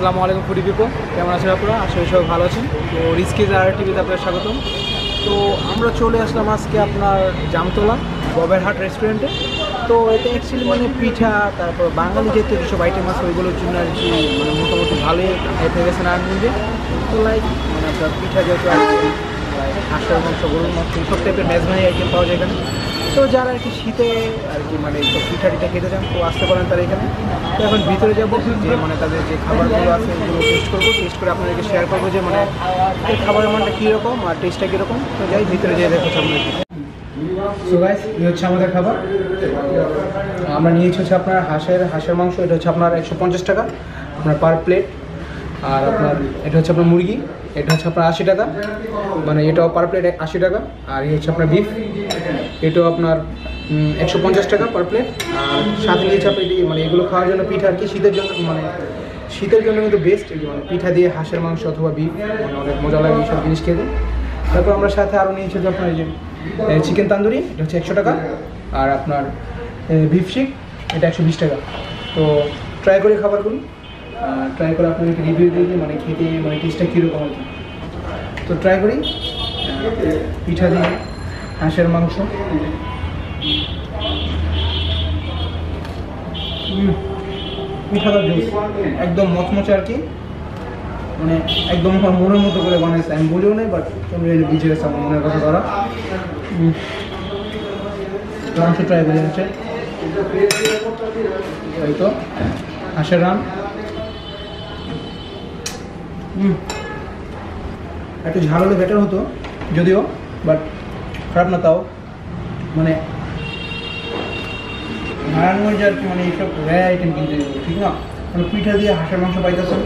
আসসালামু আলাইকুম ফুডি পিপো কেমন আছেন আপনারা? আসলে সবাই ভালো আছেন। তো রিস্কিজ আর টিভিতে আপনার স্বাগতম। তো আমরা চলে আসলাম আজকে আপনার জামতলা ববেরহাট রেস্টুরেন্টে তো এটা অ্যাকচুয়ালি মানে পিঠা, তারপর বাঙালি যেহেতু যেসব আইটেম আছে, ওইগুলোর জন্য আর কি মানে মোটামুটি ভালোই হেঁটে গেছে না নিজে তো লাইক মানে আপনার পিঠা যেহেতু আর কি হাঁসের মাংস, গরুর মাংস সব টাইপের মেজমাই আইটেম পাওয়া যায় এখানে। তো যারা আর কি শীতে আর কি মানে পিঠা টিঠা খেতে চান, তো আসতে পারেন তারা এখানে। তো এখন ভিতরে যাব, যে মানে তাদের যে খাবারগুলো আছে ওগুলো টেস্ট করব। টেস্ট করে আপনাদেরকে শেয়ার করব যে মানে এই খাবারের মানটা কীরকম আর টেস্টটা কীরকম। তো যাই, ভিতরে যেয়ে দেখো আপনাদেরকে সো হচ্ছে আমাদের খাবার। আমরা নিয়েছি হচ্ছে আপনার হাঁসের হাঁসের মাংস, এটা হচ্ছে আপনার একশো পঞ্চাশ টাকা, আপনার পার প্লেট আর আপনার, এটা হচ্ছে আপনার মুরগি। এটা হচ্ছে আপনার আশি টাকা। মানে এটাও পার প্লেট আশি টাকা, আর এই হচ্ছে আপনার বিফ এটাও আপনার একশো পঞ্চাশ টাকা পার প্লেট আর সাথে নিয়েছে আপনি এটি মানে এগুলো খাওয়ার জন্য পিঠা আর কি শীতের জন্য মানে শীতের জন্য কিন্তু বেস্ট মানে পিঠা দিয়ে হাঁসের মাংস অথবা বিফ মানে অনেক মজা লাগে এইসব জিনিস খেতে। তারপর আমরা সাথে আরও নিয়েছি যে আপনার এই যে চিকেন তান্দুরি, এটা হচ্ছে একশো টাকা। আর আপনার বিফ শিক এটা একশো বিশ টাকা। তো ট্রাই করি খাবারগুলো ট্রাই করে আপনাদেরকে রিভিউ দিয়ে দিই মানে খেতে মানে টেস্টটা কীরকম আর তো ট্রাই করি। পিঠা দিয়ে হাঁসের মাংস। পিঠাটা জুস একদম মচমচে আর কি। মানে একদম আমার মনের মতো করে বানাইছে। আমি বুঝেও নেই বাট তুমি বুঝে গেছে আমার মনের কথা তারা। মাংস ট্রাই করে হচ্ছে। তো, হাঁসের রান। একটু ঝাল হলে বেটার হতো, যদিও বাট খারাপ না তাও। মানে নারায়ণগঞ্জে আর কি মানে এইসব র্যার আইটেম কিনতে ঠিক না? মানে পিঠা দিয়ে হাঁসের মাংস পাইতেছেন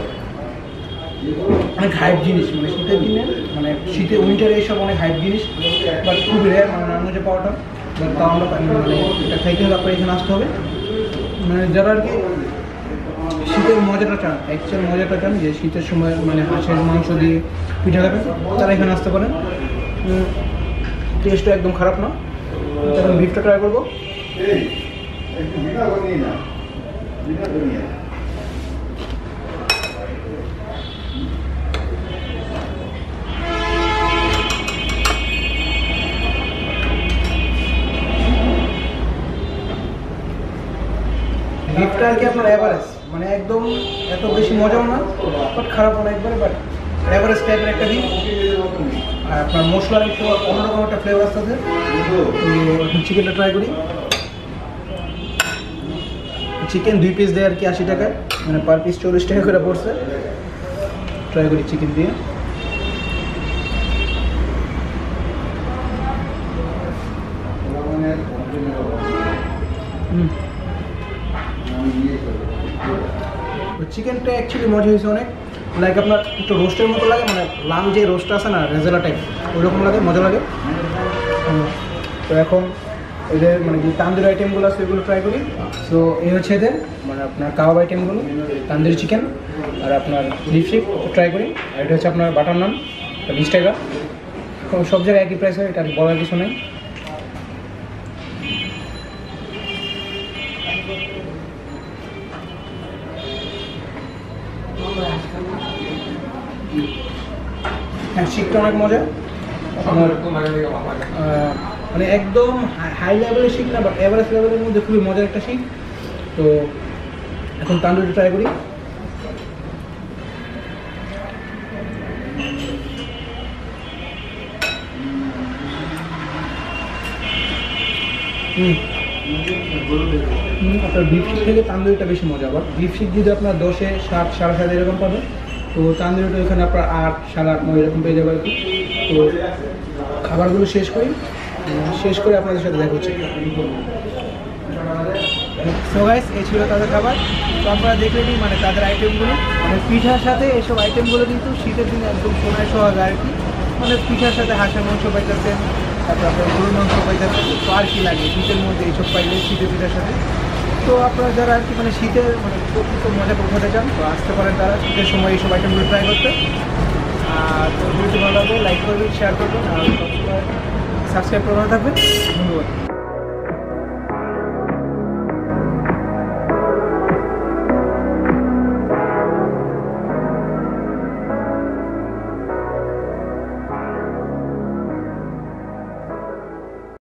অনেক হাইপ জিনিস মানে শীতের দিনে মানে শীতে উইন্টারে এইসব অনেক হাইপ জিনিস বাট খুব রেয়ার মানে নারায়ণগঞ্জে পাওয়াটা। বাট তাও আমরা। মানে এটা খাইতে হলে আপনার এখানে আসতে হবে। মানে যারা আর কি শীতের মজাটা চান অ্যাকচুয়াল মজাটা চান যে শীতের সময় মানে হাঁসের মাংস দিয়ে পিঠা খাবেন, তারা এখানে আসতে পারেন। টেস্টও একদম খারাপ না। এখন বিফটা ট্রাই করব। বিফটা আর কি আপনার অ্যাভারেজ মানে একদম এত বেশি মজাও না বাট খারাপও না একবারে বাট অ্যাভারেজ টাইপের একটা বিফ আর আপনার মশলার একটু অন্যরকম একটা ফ্লেভার আসতেছে চিকেনটা ট্রাই করি। চিকেন দুই পিস দেয় আর কি আশি টাকায় মানে পার পিস চল্লিশ টাকা করে পড়ছে। ট্রাই করি চিকেন দিয়ে। হুম। চিকেনটা অ্যাকচুয়ালি মজা হয়েছে অনেক। লাইক আপনার একটু রোস্টের মতো লাগে মানে লাম যে রোস্ট আছে না, রেজালা টাইপ ওইরকম লাগে, মজা লাগে। তো এখন এদের মানে যে তান্দুরি আইটেমগুলো আছে ওইগুলো ট্রাই করি। সো এই হচ্ছে এদের মানে আপনার কাবাব আইটেমগুলো তান্দুরি চিকেন আর আপনার লিপস্টিক ট্রাই করি। আর এটা হচ্ছে আপনার বাটার নান, বিশ টাকা। সব জায়গায় একই প্রাইস হয়, এটা বলার কিছু নেই। হ্যাঁ শিখতে অনেক মজা। মানে একদম হাই লেভেলের শিখ না বাট এভারেজ লেভেলের মধ্যে খুবই মজার একটা শিখ। তো এখন তান্দুরি ট্রাই করি। হুম, আপনার বিফ শিক থেকে তান্দুরিটা বেশি মজা আবার বিফ শিক যদি আপনার দশে সাত, সাড়ে সাত এরকম পাবেন, তো তান্দুরিটা এখানে আপনার আট, সাড়ে আট, নয় এরকম পেয়ে যাবে আর কি। তো খাবারগুলো শেষ করি শেষ করে আপনাদের সাথে দেখা হচ্ছে। সো গাইস এই ছিল তাদের খাবার। তো আপনারা দেখলেনই মানে তাদের আইটেমগুলো মানে পিঠার সাথে এসব আইটেমগুলো কিন্তু শীতের দিনে একদম সোনায় সোহাগ আর কি। মানে পিঠার সাথে হাঁসের মাংস পাইতেছেন তারপর আপনার গরুর মাংস পাইতেছেন তো আর কি লাগে, শীতের মধ্যে এইসব পাইলে শীতের পিঠার সাথে। তো আপনারা যারা আর কি মানে শীতের মানে প্রকৃত মজা পৌঁছাতে চান, তো আসতে পারেন তারা, শীতের সময় এইসব আইটেমগুলো ট্রাই করতে। আর তো ভিডিওটি ভালো লাগবে লাইক করবেন শেয়ার করবেন, আর সাবস্ক্রাইব করে থাকবেন। ধন্যবাদ।